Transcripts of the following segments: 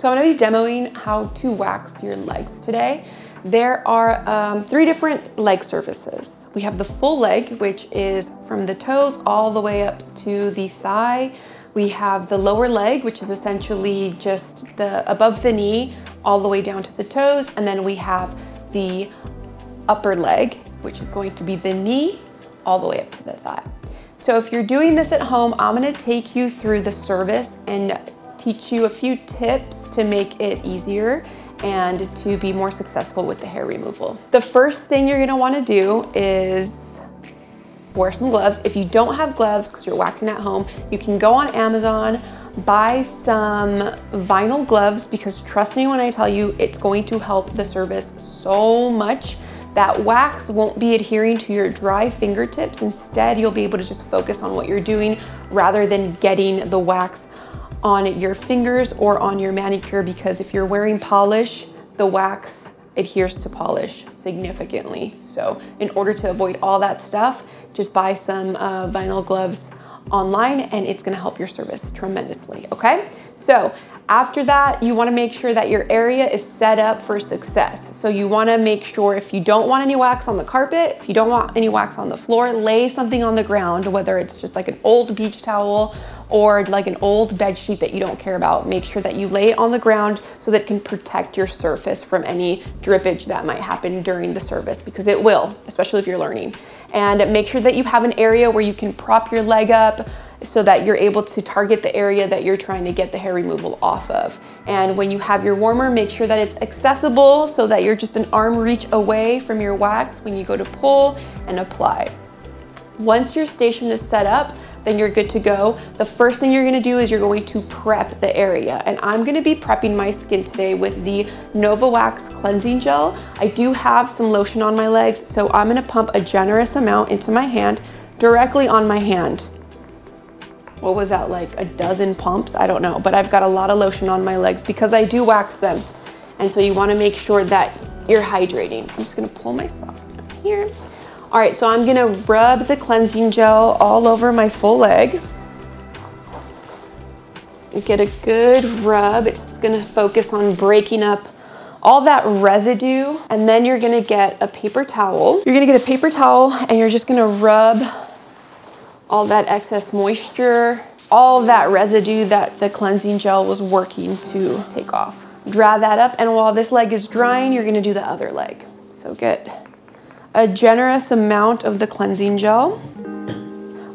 So I'm gonna be demoing how to wax your legs today. There are um, three different leg surfaces. We have the full leg, which is from the toes all the way up to the thigh. We have the lower leg, which is essentially just the above the knee all the way down to the toes. And then we have the upper leg, which is going to be the knee all the way up to the thigh. So if you're doing this at home, I'm gonna take you through the service and teach you a few tips to make it easier and to be more successful with the hair removal. The first thing you're gonna wanna do is wear some gloves. If you don't have gloves because you're waxing at home, you can go on Amazon, buy some vinyl gloves because trust me when I tell you, it's going to help the service so much that wax won't be adhering to your dry fingertips. Instead, you'll be able to just focus on what you're doing rather than getting the wax on your fingers or on your manicure because if you're wearing polish, the wax adheres to polish significantly. So in order to avoid all that stuff, just buy some uh, vinyl gloves online and it's gonna help your service tremendously, okay? So after that, you wanna make sure that your area is set up for success. So you wanna make sure if you don't want any wax on the carpet, if you don't want any wax on the floor, lay something on the ground, whether it's just like an old beach towel or like an old bed sheet that you don't care about. Make sure that you lay it on the ground so that it can protect your surface from any drippage that might happen during the service because it will, especially if you're learning. And make sure that you have an area where you can prop your leg up, so that you're able to target the area that you're trying to get the hair removal off of. And when you have your warmer, make sure that it's accessible so that you're just an arm reach away from your wax when you go to pull and apply. Once your station is set up, then you're good to go. The first thing you're gonna do is you're going to prep the area. And I'm gonna be prepping my skin today with the Nova Wax Cleansing Gel. I do have some lotion on my legs, so I'm gonna pump a generous amount into my hand, directly on my hand what was that, like a dozen pumps? I don't know, but I've got a lot of lotion on my legs because I do wax them. And so you wanna make sure that you're hydrating. I'm just gonna pull my sock up here. All right, so I'm gonna rub the cleansing gel all over my full leg. Get a good rub. It's gonna focus on breaking up all that residue. And then you're gonna get a paper towel. You're gonna get a paper towel and you're just gonna rub all that excess moisture, all that residue that the cleansing gel was working to take off. Dry that up, and while this leg is drying, you're gonna do the other leg. So get a generous amount of the cleansing gel.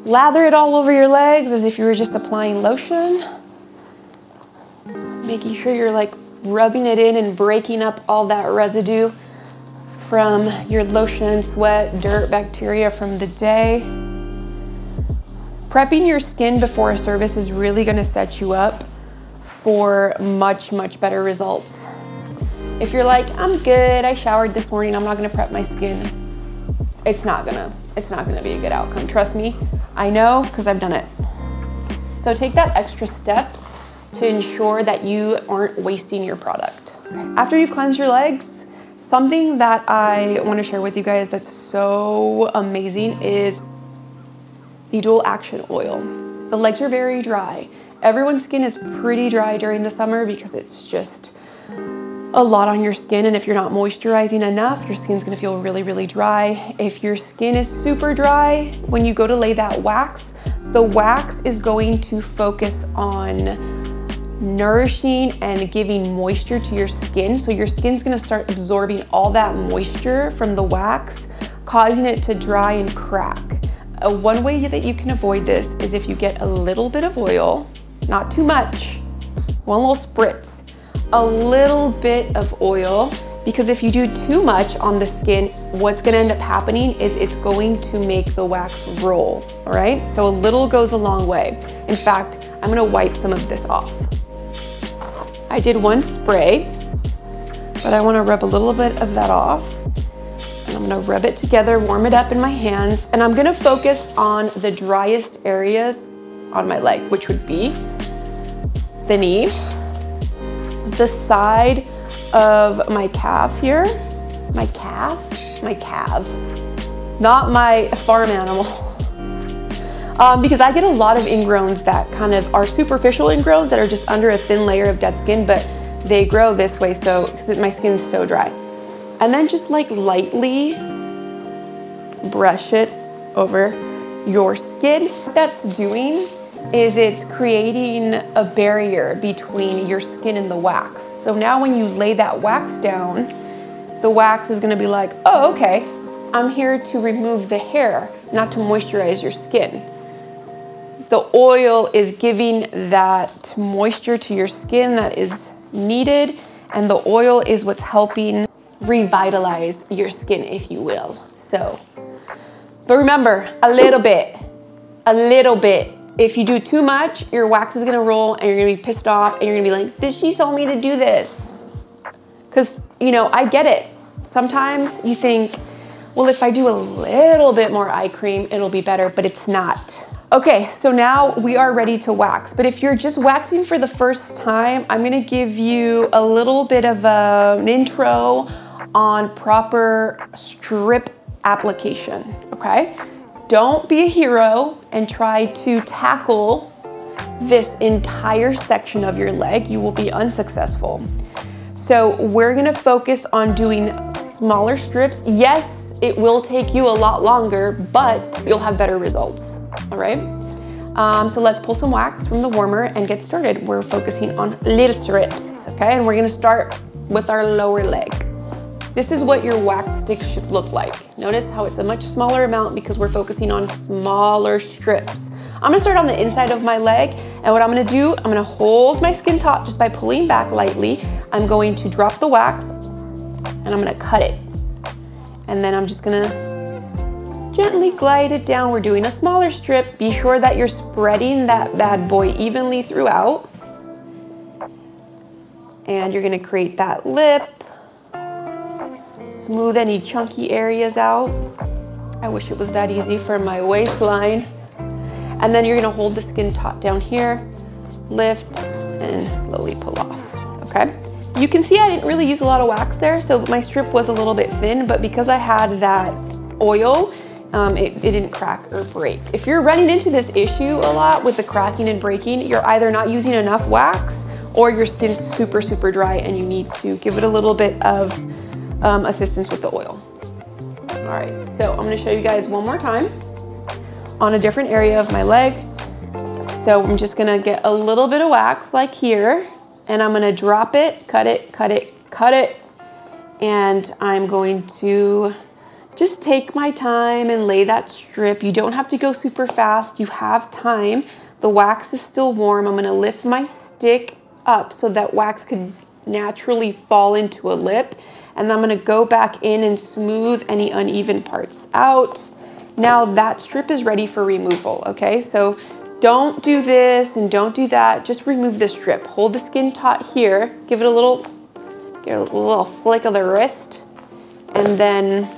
Lather it all over your legs as if you were just applying lotion. Making sure you're like rubbing it in and breaking up all that residue from your lotion, sweat, dirt, bacteria from the day. Prepping your skin before a service is really gonna set you up for much, much better results. If you're like, I'm good, I showered this morning, I'm not gonna prep my skin, it's not gonna, it's not gonna be a good outcome. Trust me, I know, because I've done it. So take that extra step to ensure that you aren't wasting your product. After you've cleansed your legs, something that I wanna share with you guys that's so amazing is the dual action oil. The legs are very dry. Everyone's skin is pretty dry during the summer because it's just a lot on your skin and if you're not moisturizing enough, your skin's gonna feel really, really dry. If your skin is super dry, when you go to lay that wax, the wax is going to focus on nourishing and giving moisture to your skin. So your skin's gonna start absorbing all that moisture from the wax, causing it to dry and crack. A one way that you can avoid this is if you get a little bit of oil, not too much, one little spritz, a little bit of oil, because if you do too much on the skin, what's gonna end up happening is it's going to make the wax roll, all right? So a little goes a long way. In fact, I'm gonna wipe some of this off. I did one spray, but I wanna rub a little bit of that off. And I'm gonna rub it together, warm it up in my hands, and I'm gonna focus on the driest areas on my leg, which would be the knee, the side of my calf here, my calf, my calf, not my farm animal. Um, because I get a lot of ingrowns that kind of are superficial ingrowns that are just under a thin layer of dead skin, but they grow this way so, because my skin's so dry. And then just like lightly brush it over your skin. What that's doing is it's creating a barrier between your skin and the wax. So now when you lay that wax down, the wax is gonna be like, oh, okay, I'm here to remove the hair, not to moisturize your skin. The oil is giving that moisture to your skin that is needed, and the oil is what's helping revitalize your skin, if you will. So, but remember, a little bit, a little bit. If you do too much, your wax is gonna roll and you're gonna be pissed off and you're gonna be like, did she tell me to do this? Because, you know, I get it. Sometimes you think, well, if I do a little bit more eye cream, it'll be better, but it's not. Okay, so now we are ready to wax. But if you're just waxing for the first time, I'm gonna give you a little bit of a, an intro on proper strip application, okay? Don't be a hero and try to tackle this entire section of your leg. You will be unsuccessful. So we're gonna focus on doing smaller strips. Yes, it will take you a lot longer, but you'll have better results all right? Um, so let's pull some wax from the warmer and get started. We're focusing on little strips, okay? And we're gonna start with our lower leg. This is what your wax stick should look like. Notice how it's a much smaller amount because we're focusing on smaller strips. I'm gonna start on the inside of my leg, and what I'm gonna do, I'm gonna hold my skin taut just by pulling back lightly. I'm going to drop the wax, and I'm gonna cut it. And then I'm just gonna Gently glide it down. We're doing a smaller strip. Be sure that you're spreading that bad boy evenly throughout. And you're gonna create that lip. Smooth any chunky areas out. I wish it was that easy for my waistline. And then you're gonna hold the skin taut down here, lift, and slowly pull off, okay? You can see I didn't really use a lot of wax there, so my strip was a little bit thin, but because I had that oil, um, it, it didn't crack or break. If you're running into this issue a lot with the cracking and breaking, you're either not using enough wax or your skin's super, super dry and you need to give it a little bit of um, assistance with the oil. All right, so I'm gonna show you guys one more time on a different area of my leg. So I'm just gonna get a little bit of wax like here and I'm gonna drop it, cut it, cut it, cut it, and I'm going to just take my time and lay that strip. You don't have to go super fast. You have time. The wax is still warm. I'm gonna lift my stick up so that wax could naturally fall into a lip. And I'm gonna go back in and smooth any uneven parts out. Now that strip is ready for removal, okay? So don't do this and don't do that. Just remove the strip. Hold the skin taut here. Give it a little, give it a little flick of the wrist. And then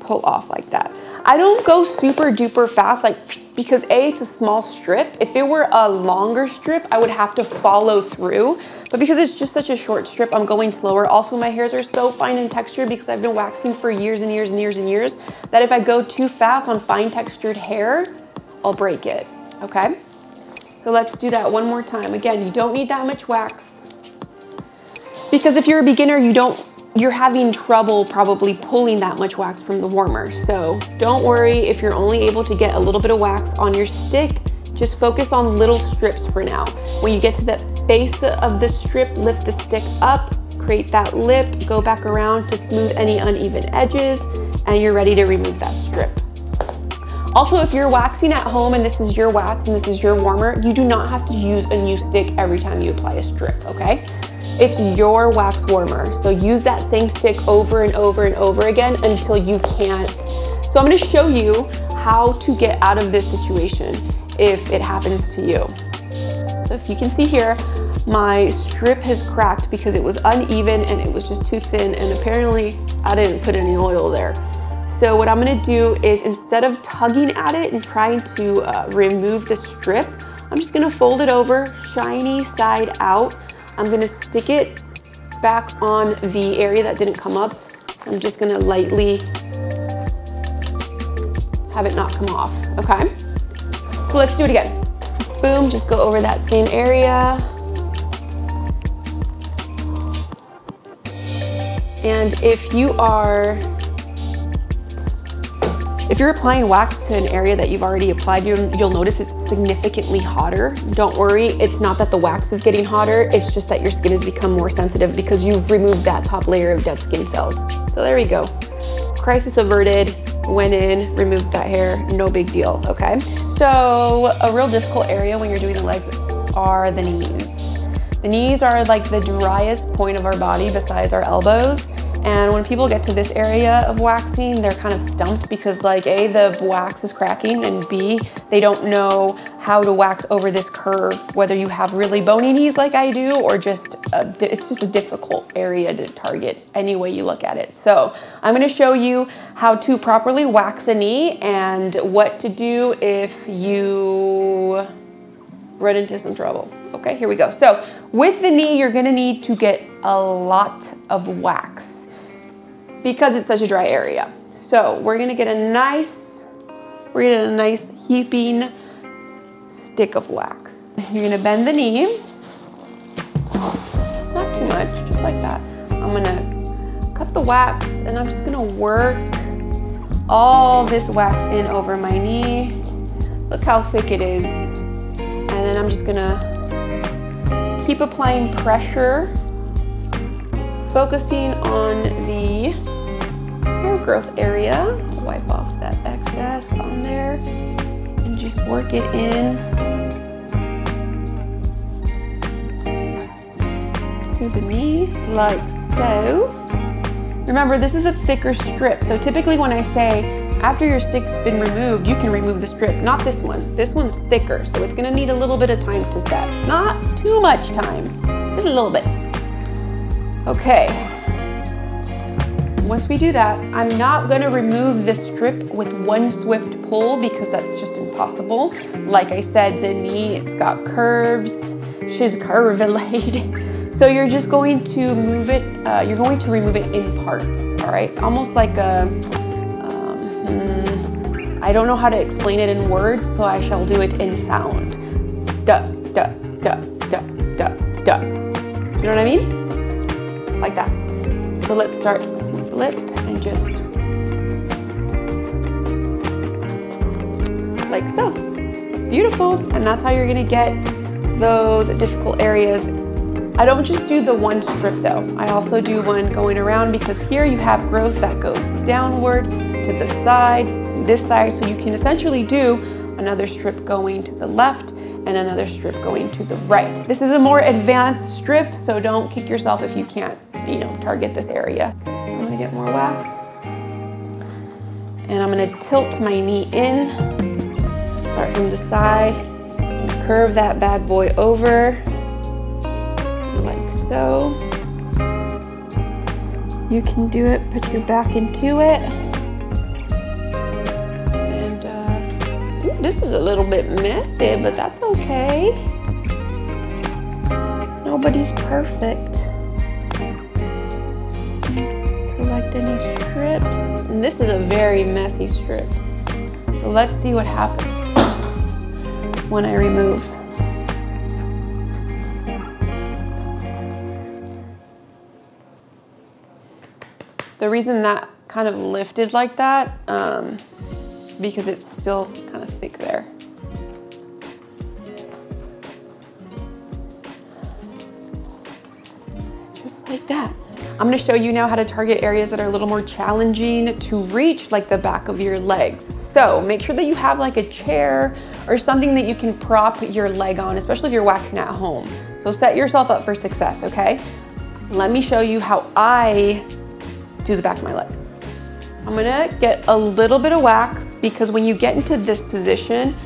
pull off like that. I don't go super duper fast, like, because A, it's a small strip. If it were a longer strip, I would have to follow through. But because it's just such a short strip, I'm going slower. Also, my hairs are so fine in texture because I've been waxing for years and years and years and years that if I go too fast on fine textured hair, I'll break it, okay? So let's do that one more time. Again, you don't need that much wax because if you're a beginner, you don't you're having trouble probably pulling that much wax from the warmer. So don't worry if you're only able to get a little bit of wax on your stick, just focus on little strips for now. When you get to the base of the strip, lift the stick up, create that lip, go back around to smooth any uneven edges, and you're ready to remove that strip. Also, if you're waxing at home and this is your wax and this is your warmer, you do not have to use a new stick every time you apply a strip, okay? It's your wax warmer. So use that same stick over and over and over again until you can't. So I'm gonna show you how to get out of this situation if it happens to you. If you can see here, my strip has cracked because it was uneven and it was just too thin and apparently I didn't put any oil there. So what I'm gonna do is instead of tugging at it and trying to uh, remove the strip, I'm just gonna fold it over, shiny side out, I'm gonna stick it back on the area that didn't come up. I'm just gonna lightly have it not come off, okay? So let's do it again. Boom, just go over that same area. And if you are if you're applying wax to an area that you've already applied, you'll, you'll, notice it's significantly hotter. Don't worry, it's not that the wax is getting hotter, it's just that your skin has become more sensitive because you've removed that top layer of dead skin cells. So there we go. Crisis averted, went in, removed that hair, no big deal, okay? So a real difficult area when you're doing the legs are the knees. The knees are like the driest point of our body besides our elbows. And when people get to this area of waxing, they're kind of stumped because like A, the wax is cracking and B, they don't know how to wax over this curve, whether you have really bony knees like I do or just, uh, a, it's just a difficult area to target any way you look at it. So I'm gonna show you how to properly wax a knee and what to do if you run into some trouble. Okay, here we go. So with the knee, you're gonna need to get a lot of wax because it's such a dry area. So we're gonna get a nice, we're gonna get a nice heaping stick of wax. You're gonna bend the knee, not too much, just like that. I'm gonna cut the wax and I'm just gonna work all this wax in over my knee. Look how thick it is. And then I'm just gonna keep applying pressure, focusing on the hair growth area. Wipe off that excess on there and just work it in to the knee like so. Remember, this is a thicker strip. So typically when I say after your stick's been removed, you can remove the strip, not this one. This one's thicker, so it's gonna need a little bit of time to set. Not too much time, just a little bit. Okay, once we do that, I'm not gonna remove the strip with one swift pull because that's just impossible. Like I said, the knee, it's got curves. She's curved. So you're just going to move it, uh, you're going to remove it in parts, all right? Almost like a, um, hmm, I don't know how to explain it in words, so I shall do it in sound. Duh, duh, duh, duh, duh, duh. Do you know what I mean? So let's start with the lip and just like so. Beautiful. And that's how you're gonna get those difficult areas. I don't just do the one strip though. I also do one going around because here you have growth that goes downward to the side, this side, so you can essentially do another strip going to the left and another strip going to the right. This is a more advanced strip, so don't kick yourself if you can't, you know, target this area I'm gonna get more wax. And I'm gonna tilt my knee in, start from the side, curve that bad boy over, like so. You can do it, put your back into it. This is a little bit messy, but that's okay. Nobody's perfect. Collect any strips. And this is a very messy strip. So let's see what happens when I remove. The reason that kind of lifted like that, um, because it's still kind of thick there. Just like that. I'm gonna show you now how to target areas that are a little more challenging to reach, like the back of your legs. So make sure that you have like a chair or something that you can prop your leg on, especially if you're waxing at home. So set yourself up for success, okay? Let me show you how I do the back of my leg. I'm gonna get a little bit of wax because when you get into this position,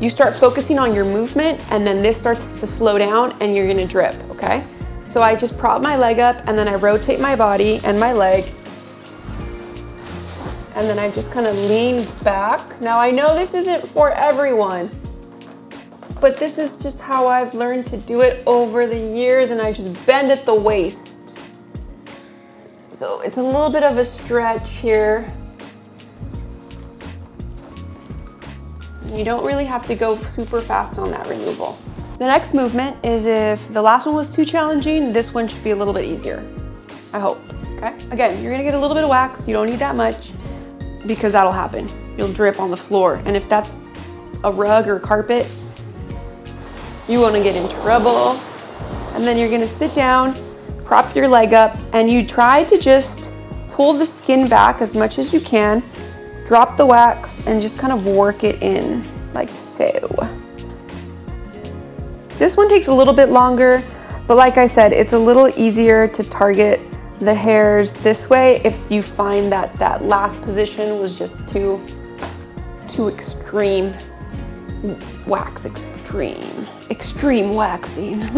you start focusing on your movement and then this starts to slow down and you're gonna drip, okay? So I just prop my leg up and then I rotate my body and my leg. And then I just kind of lean back. Now I know this isn't for everyone, but this is just how I've learned to do it over the years and I just bend at the waist. So it's a little bit of a stretch here. You don't really have to go super fast on that removal. The next movement is if the last one was too challenging, this one should be a little bit easier. I hope. okay? Again, you're gonna get a little bit of wax. You don't need that much because that'll happen. You'll drip on the floor. And if that's a rug or carpet, you wanna get in trouble. And then you're gonna sit down, prop your leg up, and you try to just pull the skin back as much as you can, drop the wax, and just kind of work it in like so. This one takes a little bit longer, but like I said, it's a little easier to target the hairs this way if you find that that last position was just too, too extreme. Wax extreme, extreme waxing.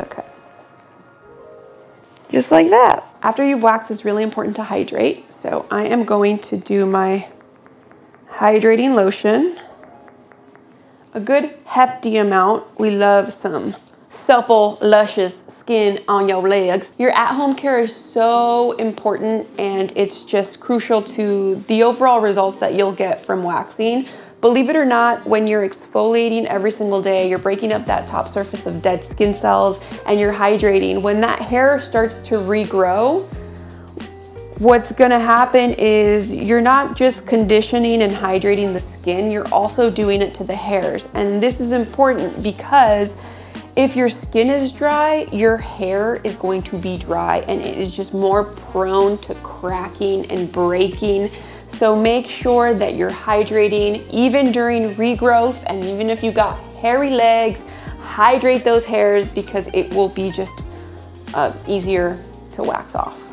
okay. Just like that. After you've waxed, it's really important to hydrate. So I am going to do my hydrating lotion. A good hefty amount. We love some supple, luscious skin on your legs. Your at-home care is so important and it's just crucial to the overall results that you'll get from waxing. Believe it or not, when you're exfoliating every single day, you're breaking up that top surface of dead skin cells and you're hydrating. When that hair starts to regrow, what's gonna happen is you're not just conditioning and hydrating the skin, you're also doing it to the hairs. And this is important because if your skin is dry, your hair is going to be dry and it is just more prone to cracking and breaking. So make sure that you're hydrating even during regrowth and even if you got hairy legs, hydrate those hairs because it will be just uh, easier to wax off.